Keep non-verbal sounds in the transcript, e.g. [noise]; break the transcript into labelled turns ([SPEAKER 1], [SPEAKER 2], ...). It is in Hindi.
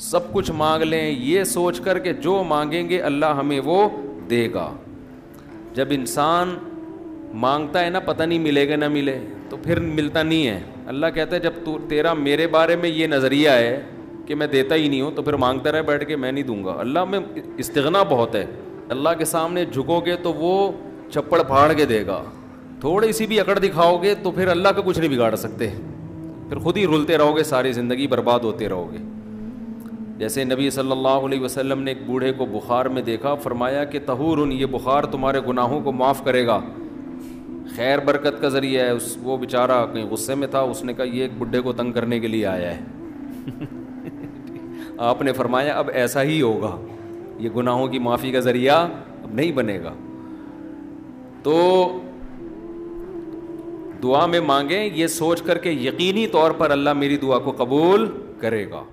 [SPEAKER 1] सब कुछ मांग लें, ये सोच कर के जो मांगेंगे अल्लाह हमें वो देगा। जब इंसान माँगता है ना, पता नहीं मिलेगा ना मिले तो फिर मिलता नहीं है। अल्लाह कहता है, जब तू, तेरा मेरे बारे में ये नज़रिया है कि मैं देता ही नहीं हूँ तो फिर माँगता रहे बैठ के, मैं नहीं दूँगा। अल्लाह में इस्तना बहुत है। अल्लाह के सामने झुकोगे तो वो चप्पड़ फाड़ के देगा। थोड़ी सी भी अकड़ दिखाओगे तो फिर अल्लाह का कुछ नहीं बिगाड़ सकते। फिर खुद ही रुलते रहोगे, सारी ज़िंदगी बर्बाद होते रहोगे। जैसे नबी सल्लल्लाहु अलैहि वसल्लम ने एक बूढ़े को बुखार में देखा, फरमाया कि तहूर ये बुखार तुम्हारे गुनाहों को माफ़ करेगा। खैर बरकत का ज़रिया है, उस, वो बेचारा कहीं गुस्से में था, उसने कहा, ये एक बुढ़े को तंग करने के लिए आया है। [laughs] आपने फरमाया, अब ऐसा ही होगा। ये गुनाहों की माफ़ी का ज़रिया अब नहीं बनेगा। तो दुआ में मांगें, ये सोच करके यकीनी तौर पर अल्लाह मेरी दुआ को कबूल करेगा।